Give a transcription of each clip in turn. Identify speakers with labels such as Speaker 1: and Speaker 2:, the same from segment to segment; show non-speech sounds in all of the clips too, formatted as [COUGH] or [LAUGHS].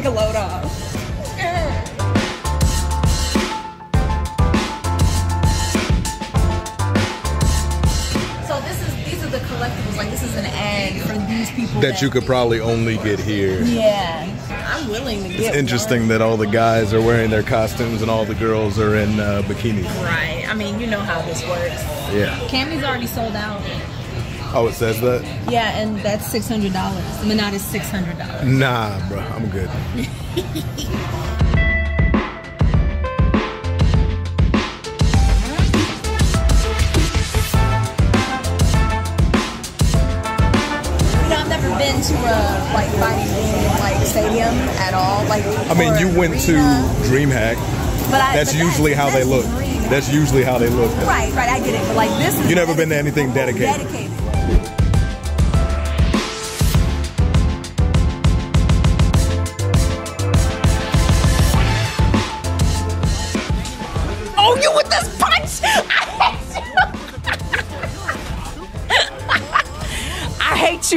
Speaker 1: take a load off. So this is these are the collectibles. Like this is an ad for these people
Speaker 2: That you could probably only get here.
Speaker 1: Yeah, I'm willing to get.
Speaker 2: It's interesting that all the guys are wearing their costumes and all the girls are in uh, bikinis.
Speaker 1: Right. I mean, you know how this works.
Speaker 2: Yeah.
Speaker 1: Cammy's already sold out.
Speaker 2: Oh, it says that?
Speaker 1: Yeah, and that's six hundred dollars. Is six hundred dollars.
Speaker 2: Nah, bro, I'm good. [LAUGHS]
Speaker 1: You I've never been to a like fighting like stadium at all. Like
Speaker 2: I mean, you went to. DreamHack.
Speaker 1: But I,
Speaker 2: That's
Speaker 1: but
Speaker 2: usually how they look.
Speaker 1: arena.
Speaker 2: That's usually how they look.
Speaker 1: right, right. I get it, but like this is
Speaker 2: You never been to anything dedicated.
Speaker 1: dedicated.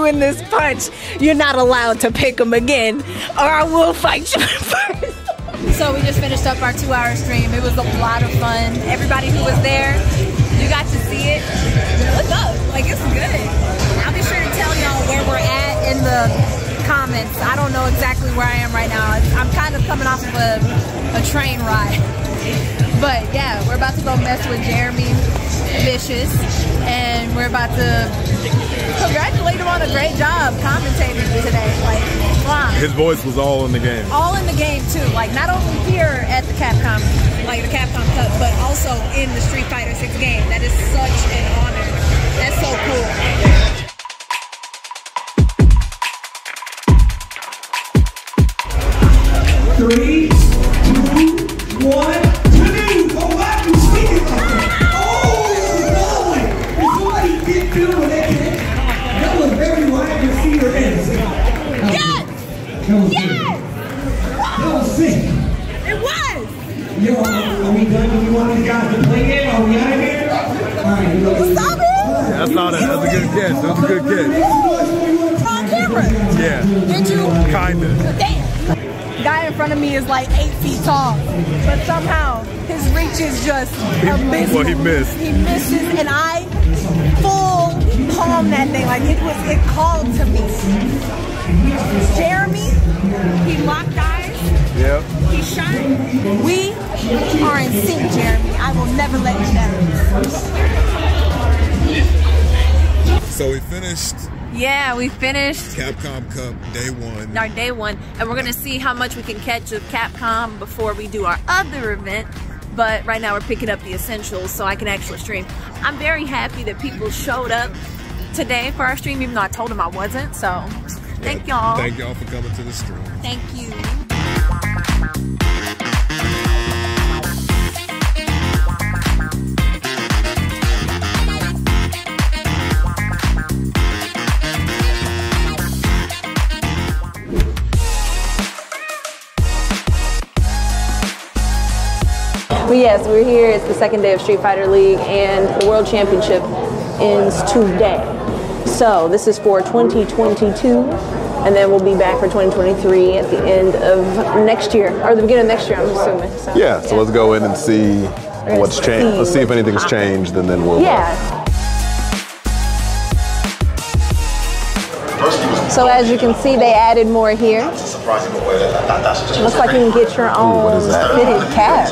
Speaker 1: You in this punch. You're not allowed to pick him again, or I will fight you [LAUGHS] first. So we just finished up our two-hour stream. It was a lot of fun. Everybody who was there, you got to see it. Look up, like it's good. I'll be sure to tell y'all where we're at in the comments. I don't know exactly where I am right now. I'm kind of coming off of a, a train ride. [LAUGHS] But yeah, we're about to go mess with Jeremy Vicious, and we're about to congratulate him on a great job commentating today. Like, wow.
Speaker 2: His voice was all in the game.
Speaker 1: All in the game too. Like not only here at the Capcom, like the Capcom Cup, but also in the Street Fighter 6 game. That is such an honor. That's so cool.
Speaker 3: That was
Speaker 1: Yes!
Speaker 3: good. That was sick.
Speaker 1: It was!
Speaker 3: Yo, are we done? Do you want these guys to play it? Are we out of here? All right. you know,
Speaker 1: Stop it!
Speaker 2: That's not it. That's a good catch. That's a good catch.
Speaker 1: On camera!
Speaker 2: Yeah.
Speaker 1: Did you?
Speaker 2: Kinda.
Speaker 1: Damn! Guy in front of me is like eight feet tall, but somehow his reach is just abysmal.
Speaker 2: well, he missed.
Speaker 1: He misses, and I full palm that thing like it was. It called to me. Jeremy, he locked eyes.
Speaker 2: Yep.
Speaker 1: He shot. We are in sync, Jeremy. I will never let you down.
Speaker 2: So we finished
Speaker 1: Yeah, we finished
Speaker 2: Capcom Cup day one.
Speaker 1: our day one, and we're gonna see how much we can catch of Capcom before we do our other event. But right now we're picking up the essentials so I can actually stream. I'm very happy that people showed up today for our stream, even though I told them I wasn't. So thank y'all.
Speaker 2: Thank y'all for coming to the stream.
Speaker 1: Thank you.
Speaker 4: But yes, we're here. It's the second day of Street Fighter League, and the World Championship ends today. So this is for 2022, and then we'll be back for 2023 at the end of next year, or the beginning of next year, I'm assuming. So,
Speaker 5: Yeah, so let's go in and see what's changed. Let's see if
Speaker 4: what's
Speaker 5: anything's ah. changed, and then we'll.
Speaker 4: Yeah. So as you can see, they added more here. Looks like you can get your own
Speaker 5: what is
Speaker 4: fitted cap.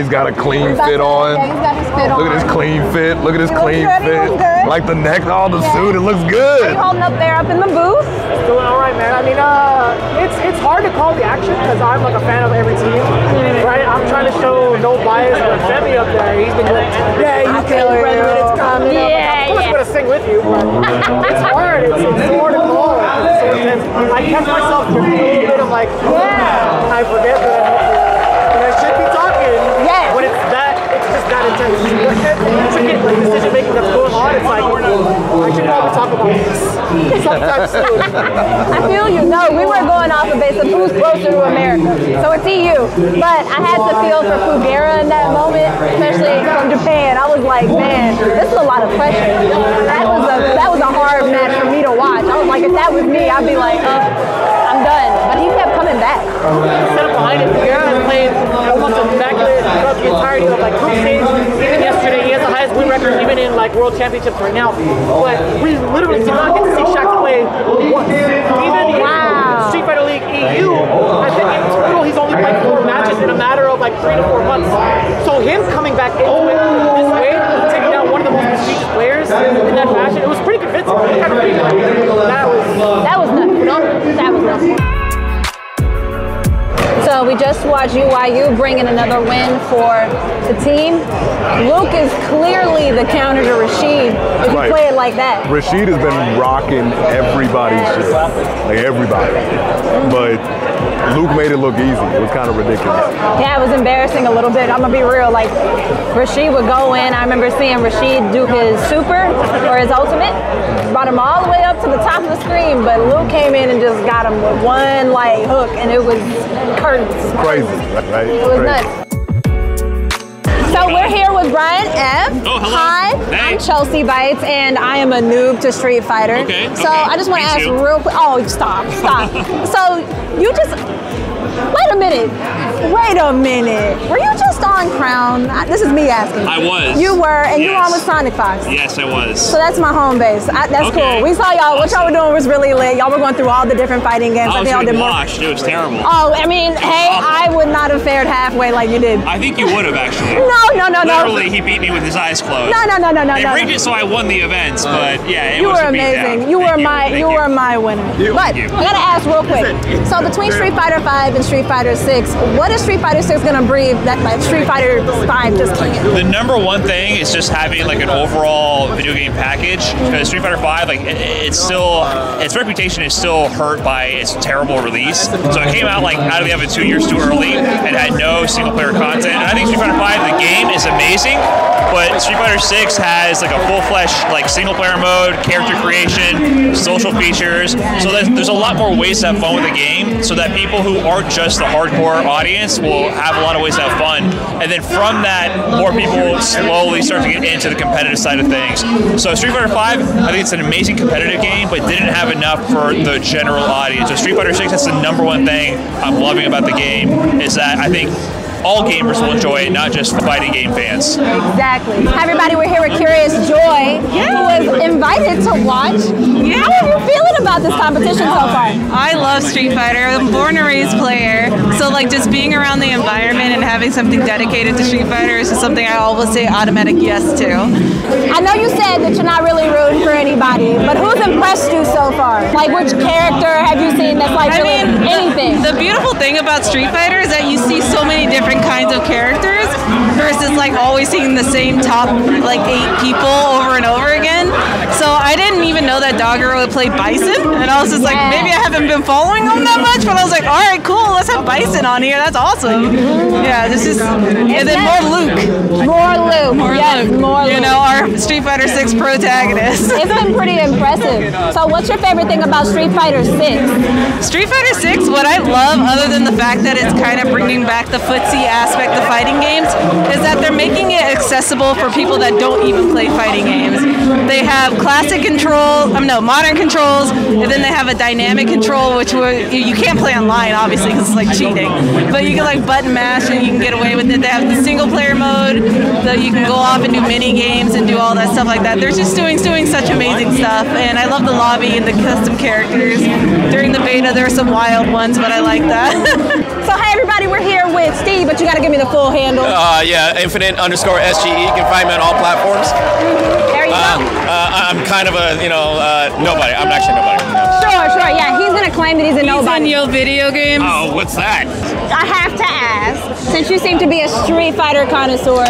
Speaker 4: Vicious.
Speaker 5: Jeremy's got a clean fit
Speaker 4: Yeah,
Speaker 5: on.
Speaker 4: he's got his fit on.
Speaker 5: Look at his clean fit. Look at his
Speaker 4: He looks
Speaker 5: clean
Speaker 4: good, he
Speaker 5: fit.
Speaker 4: looks good.
Speaker 5: Like the neck, all the
Speaker 4: Yeah.
Speaker 5: suit. It looks
Speaker 4: Are
Speaker 5: good.
Speaker 4: you holding up there up in the booth?
Speaker 6: Doing all right, man. I mean, uh, it's it's hard to call the action because I'm like a fan of every team, right? I'm trying to show no bias, but Femi up there, he's been going, yeah, you
Speaker 4: feel
Speaker 6: can,
Speaker 4: you.
Speaker 6: it's coming.
Speaker 4: Yeah,
Speaker 6: up. Of course,
Speaker 4: yeah.
Speaker 6: I'm gonna sing with you, but it's hard. It's, it's hard to call. It's so intense. I catch myself doing a little bit of like, yeah, I forget that I'm. And I should be talking,
Speaker 4: Yes.
Speaker 6: but it's just that intense. It's tricky, like decision making that's going on. It's like, I should probably talk about this. So sometime soon.
Speaker 1: I feel you. No, we were going off a base of who's closer to America. So it's EU. But I had to feel for Fugera in that moment, especially from Japan. I was like, man, this is a lot of pressure. That was a that was a hard match for me to watch. I was like, if that was me, I'd be like, uh, I'm done. But he kept coming back.
Speaker 6: Set up behind it. Figueroa has played almost immaculate throughout the entirety of like group stage. Even yesterday, he has the highest win record even in like world championships right now. But we literally did not get to see Shaq play once. Even
Speaker 1: Wow.
Speaker 6: in Street Fighter League EU, I think in total he's only played four matches in a matter of like three to four months. So him coming back into it this way, taking down one of the most prestigious players in that fashion, it was pretty convincing. I had to be like, that was
Speaker 1: That was nuts. That was nuts. So we just watched UYU bring in another win for the team. Luke is clearly the counter to Rashid if you play it like that.
Speaker 5: Rashid has been rocking everybody's shit, like everybody. But Luke made it look easy. It was kind of ridiculous.
Speaker 1: Yeah, it was embarrassing a little bit. I'm gonna be real. Like Rashid would go in. I remember seeing Rashid do his super or his ultimate, brought him all the way up to the top of the screen. But Luke came in and just got him with one like hook, and it was curtains.
Speaker 5: Crazy, right?
Speaker 1: It was
Speaker 5: Crazy.
Speaker 1: nuts. So we're here with Brian F.
Speaker 7: Oh, hello.
Speaker 1: Hi,
Speaker 7: Hey.
Speaker 1: I'm Chelsea Bytes, and I am a noob to Street Fighter.
Speaker 7: Okay,
Speaker 1: So
Speaker 7: okay.
Speaker 1: I just want to ask
Speaker 7: too.
Speaker 1: real quick. Oh, stop, stop. [LAUGHS] so you just wait a minute. Wait a minute. Were you just on Crown? I- This is me asking.
Speaker 7: I was.
Speaker 1: You were, and you were on with Sonic Fox.
Speaker 7: Yes, I was.
Speaker 1: So that's my home base. I, that's
Speaker 7: Okay.
Speaker 1: cool. We saw y'all. What y'all were doing was really lit. Y'all were going through all the different fighting games.
Speaker 7: I was
Speaker 1: think y'all
Speaker 7: getting
Speaker 1: did more.
Speaker 7: washed. It was terrible.
Speaker 1: Oh, I mean, hey,
Speaker 7: awful.
Speaker 1: I would not have fared halfway like you did.
Speaker 7: I think you would have actually. [LAUGHS]
Speaker 1: No, no, no, no.
Speaker 7: Literally, he beat me with his eyes closed.
Speaker 1: No, no, no, no, no,
Speaker 7: They
Speaker 1: no.
Speaker 7: rigged it so I won the events, but yeah, it
Speaker 1: You
Speaker 7: was
Speaker 1: were
Speaker 7: a
Speaker 1: amazing. You
Speaker 7: Thank
Speaker 1: were my
Speaker 7: Thank
Speaker 1: you were my winner. But
Speaker 7: you.
Speaker 1: I gotta ask real quick. So between Street Fighter Five and Street Fighter Six, what is Street Fighter Six gonna breathe that like Street Fighter Five just can't?
Speaker 7: The number one thing is just having like an overall video game package. Because Street Fighter Five, like it, it's still its reputation is still hurt by its terrible release. So it came out like out of the oven two years too early and had no single player content. And I think Street Fighter Five, the game is amazing, but Street Fighter Six has like a full flesh like single player mode, character creation, social features. So there's, there's a lot more ways to have fun with the game. So that people who aren't just the hardcore audience will have a lot of ways to have fun. And then from that, more people will slowly start to get into the competitive side of things. So Street Fighter Five, I think it's an amazing competitive game, but didn't have enough for the general audience. So Street Fighter Six, that's the number one thing I'm loving about the game is that I think all gamers will enjoy it, not just the fighting game fans.
Speaker 1: Exactly. Hi everybody, we're here with Curious Joi, who was invited to watch. How are you feeling about this competition so far?
Speaker 8: I love Street Fighter. I'm born and raised player. So like just being around the environment and having something dedicated to Street Fighter is just something I always say automatic yes to.
Speaker 1: I know you said that you're not really rooting for anybody, but who's impressed you so far? Like which character have you seen that's like
Speaker 8: I
Speaker 1: really
Speaker 8: mean, the-
Speaker 1: anything?
Speaker 8: The, beautiful thing about Street Fighter is that you see so many different kinds of characters versus like always seeing the same top like eight people over and over again. I didn't even know that Dogger would play Bison, and I was just like, maybe I haven't been following him that much, but I was like, all right, cool, let's have Bison on here. That's awesome. Yeah, this is, and then more Luke.
Speaker 1: more Luke.
Speaker 8: More
Speaker 1: yes,
Speaker 8: Luke.
Speaker 1: more
Speaker 8: You know, our Street Fighter 6 protagonist.
Speaker 1: It's been pretty impressive. So what's your favorite thing about Street Fighter 6?
Speaker 8: Street Fighter 6, what I love, other than the fact that it's kind of bringing back the footsie aspect of fighting games, is that they're making it accessible for people that don't even play fighting games. They have classic control, um, no, modern controls, and then they have a dynamic control, which you can't play online, obviously, because it's like cheating. But you can like button mash and you can get away with it. They have the single player mode, so you can go off and do mini games and do all that stuff like that. They're just doing doing such amazing stuff, and I love the lobby and the custom characters. During the beta, there were some wild ones, but I like that. [LAUGHS]
Speaker 1: with Steve, but you gotta give me the full handle.
Speaker 9: Uh, yeah, infinite underscore SGE. You can find me on all platforms.
Speaker 1: there you
Speaker 9: Uh,
Speaker 1: go.
Speaker 9: uh, I'm kind of a, you know, uh, nobody. I'm actually nobody.
Speaker 1: Sure, sure, yeah. He's gonna claim that he's a
Speaker 8: He's in
Speaker 1: nobody.
Speaker 8: your video games.
Speaker 7: Oh, what's that?
Speaker 1: I have to ask, since you seem to be a Street Fighter connoisseur,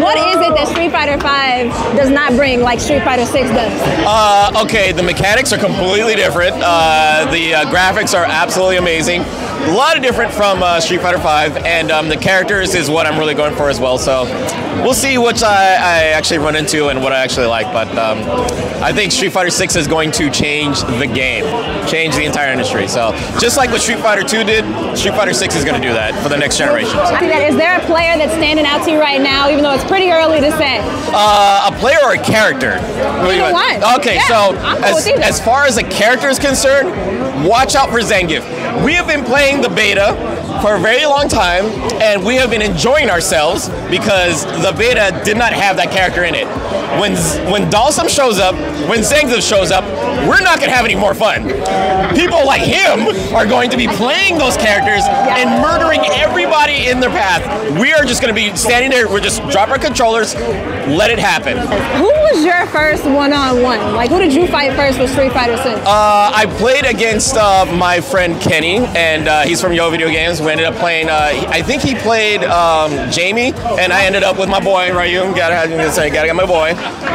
Speaker 1: what is it that Street Fighter 5 does not bring like Street Fighter 6 does?
Speaker 9: Uh, okay, the mechanics are completely different. Uh, the uh, graphics are absolutely amazing. A lot of different from uh, Street Fighter V, and um, the characters is what I'm really going for as well. So we'll see which I, I actually run into and what I actually like. But um, I think Street Fighter 6 is going to change the game, change the entire industry. So just like what Street Fighter 2 did, Street Fighter 6 is going to do that for the next generation.
Speaker 1: I that. Is there a player that's standing out to you right now, even though it's pretty early to say?
Speaker 9: Uh, a player or a character?
Speaker 1: Either one.
Speaker 9: Okay,
Speaker 1: Yeah,
Speaker 9: so as, as far as a character is concerned, watch out for Zangief. We have been playing the beta for a very long time, and we have been enjoying ourselves because the beta did not have that character in it. When Z- when Dhalsim shows up, when Zangief shows up, we're not going to have any more fun. People like him are going to be playing those characters and murdering everybody in their path. We are just going to be standing there. We're just drop our controllers, let it happen.
Speaker 1: Who was your first one-on-one? Like, who did you fight first with Street Fighter 6?
Speaker 9: Uh, I played against uh, my friend Kenny, and uh, he's from Yo Video Games. We ended up playing. Uh, I think he played um, Jamie, and I ended up with my boy Ryu. Gotta have to say, gotta get my boy.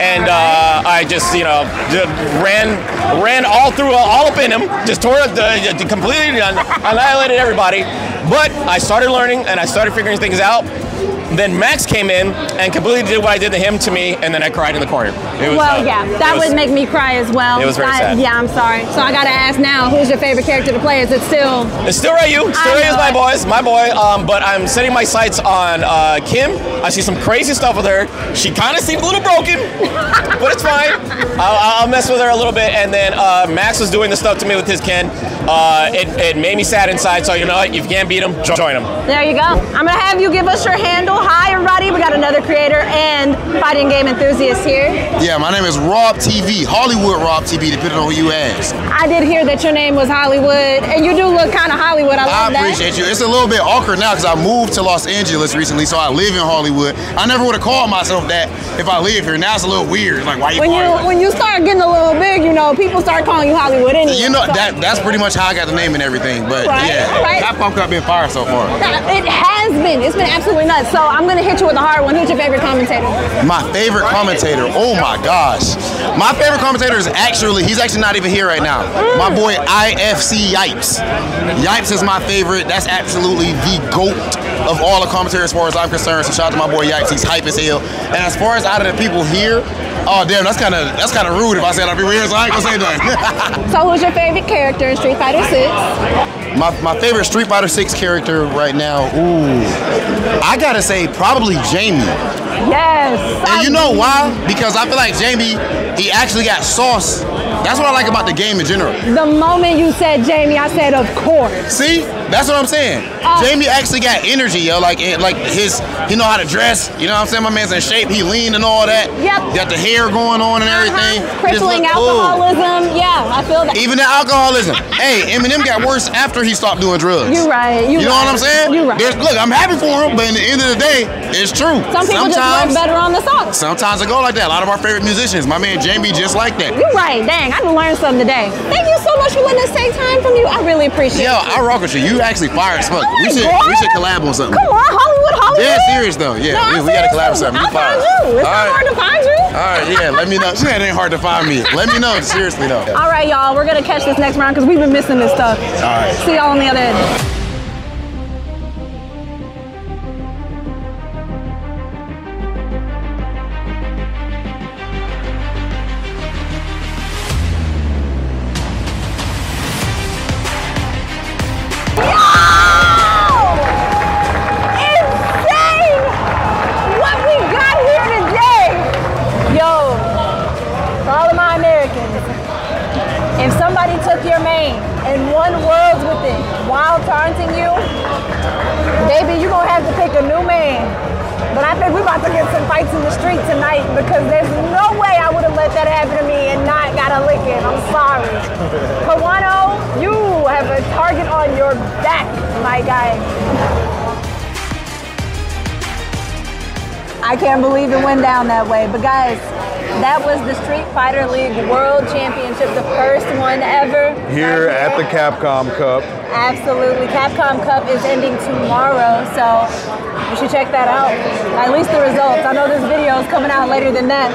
Speaker 9: And uh, I just, you know, just ran, ran all through, all up in him, just tore up, the, completely annihilated everybody. But I started learning, and I started figuring things out. Then Max came in and completely did what I did to him to me, and then I cried in the corner. It was,
Speaker 1: well,
Speaker 9: uh,
Speaker 1: yeah, that
Speaker 9: was-
Speaker 1: would make me cry as well.
Speaker 9: It was very
Speaker 1: I-
Speaker 9: sad.
Speaker 1: Yeah, I'm sorry. So I gotta ask now, who's your favorite character to play? Is it still?
Speaker 9: It's still Ryu. Still
Speaker 1: I
Speaker 9: Ryu's
Speaker 1: know
Speaker 9: my
Speaker 1: it.
Speaker 9: boys, my boy. Um, but I'm setting my sights on uh, Kim. I see some crazy stuff with her. She kind of seemed a little broken, [LAUGHS] but it's fine. I'll, I'll mess with her a little bit. And then uh, Max was doing the stuff to me with his Ken. Uh, it, it made me sad inside. So you know what? If you can't beat him, join him.
Speaker 1: There you go. I'm gonna have you give us your handle. Hi, everybody. We got another creator and fighting game enthusiast here.
Speaker 4: Yeah, my name is Rob TV, Hollywood Rob TV, depending on who you ask.
Speaker 1: I did hear that your name was Hollywood, and you do look kind of Hollywood. I
Speaker 4: I
Speaker 1: love that.
Speaker 4: appreciate you. It's a little bit awkward now because I moved to Los Angeles recently, so I live in Hollywood. I never would have called myself that if I live here. Now it's a little weird. Like, why you
Speaker 1: When you when you start getting a little big, you know, people start calling you Hollywood anyway.
Speaker 4: You know
Speaker 1: so-
Speaker 4: that that's pretty much how I got the name and everything. But
Speaker 1: Right,
Speaker 4: yeah,
Speaker 1: right.
Speaker 4: Cup been fire so far.
Speaker 1: It has been. It's been absolutely nuts. So I'm gonna hit you with a hard one. Who's your favorite commentator?
Speaker 4: My favorite commentator. Oh my gosh. My favorite commentator is actually, he's actually not even here right now. My boy IFC Yipes. Yipes is my favorite. That's absolutely the GOAT of all the commentary as far as I'm concerned. So shout out to my boy Yipes. He's hype as hell. And as far as out of the people here, oh damn, that's kind of that's kind of rude if I said out of people here, so I ain't gonna say nothing. [LAUGHS]
Speaker 1: So who's your favorite character in Street Fighter 6?
Speaker 4: My, my favorite Street Fighter 6 character right now, ooh, I gotta say probably Jamie.
Speaker 1: Yes.
Speaker 4: And you know why? Because I feel like Jamie, he actually got sauce. That's what I like about the game in general.
Speaker 1: The moment you said Jamie, I said of course.
Speaker 4: See, that's what I'm saying.
Speaker 1: Uh,
Speaker 4: Jamie actually got energy, yo. Like, it- like his, he know how to dress. You know what I'm saying? My man's in shape. He lean and all that.
Speaker 1: Yep.
Speaker 4: Got the hair going on and everything. He just
Speaker 1: Crippling
Speaker 4: cool.
Speaker 1: alcoholism. Yeah, I feel that.
Speaker 4: Even the alcoholism. hey, Eminem got worse after he stopped doing drugs.
Speaker 1: You're right. You,
Speaker 4: You know
Speaker 1: right.
Speaker 4: what I'm saying?
Speaker 1: You're right.
Speaker 4: There's, look, I'm happy for him, but in the end of the day, it's true.
Speaker 1: Some people just work better on the song.
Speaker 4: Sometimes I go like that. A lot of our favorite musicians, my man Jamie, just like that.
Speaker 1: You're right. Dang, I learned something today. Thank you so much for letting us take time from you. I really appreciate
Speaker 4: Yo,
Speaker 1: it.
Speaker 4: Yo, I rock with you. You actually fire as fuck. we should
Speaker 1: God.
Speaker 4: we should collab on something.
Speaker 1: Come on, Hollywood, Hollywood.
Speaker 4: Yeah, serious though. Yeah,
Speaker 1: No,
Speaker 4: we, we gotta collab on something. You
Speaker 1: I'll
Speaker 4: fire.
Speaker 1: find you. It's
Speaker 4: All
Speaker 1: not
Speaker 4: right.
Speaker 1: hard to find you.
Speaker 4: All right, yeah. Let me know. It ain't hard to find me. Let me know. Seriously though.
Speaker 1: All right, y'all. We're gonna catch this next round because we've been missing this stuff.
Speaker 4: All right.
Speaker 1: See y'all on the other end. Took your main and won worlds with it while taunting you, baby, you're gonna have to pick a new man. But I think we're about to get some fights in the street tonight because there's no way I would have let that happen to me and not got a licking. I'm sorry. [LAUGHS] Kawano, you have a target on your back, my guy. I can't believe it went down that way. But guys, that was the Street Fighter League World Championship, the one ever.
Speaker 2: Here at the Capcom Cup.
Speaker 1: Absolutely. Capcom Cup is ending tomorrow, so you should check that out. At least the results. I know this video is coming out later than that.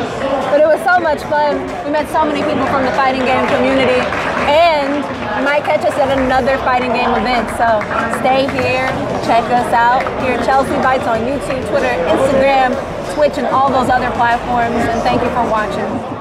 Speaker 1: But it was so much fun. We met so many people from the fighting game community. And you might catch us at another fighting game event. So stay here, check us out. Here at Chelsea Bytes on YouTube, Twitter, Instagram, Twitch, and all those other platforms. And thank you for watching.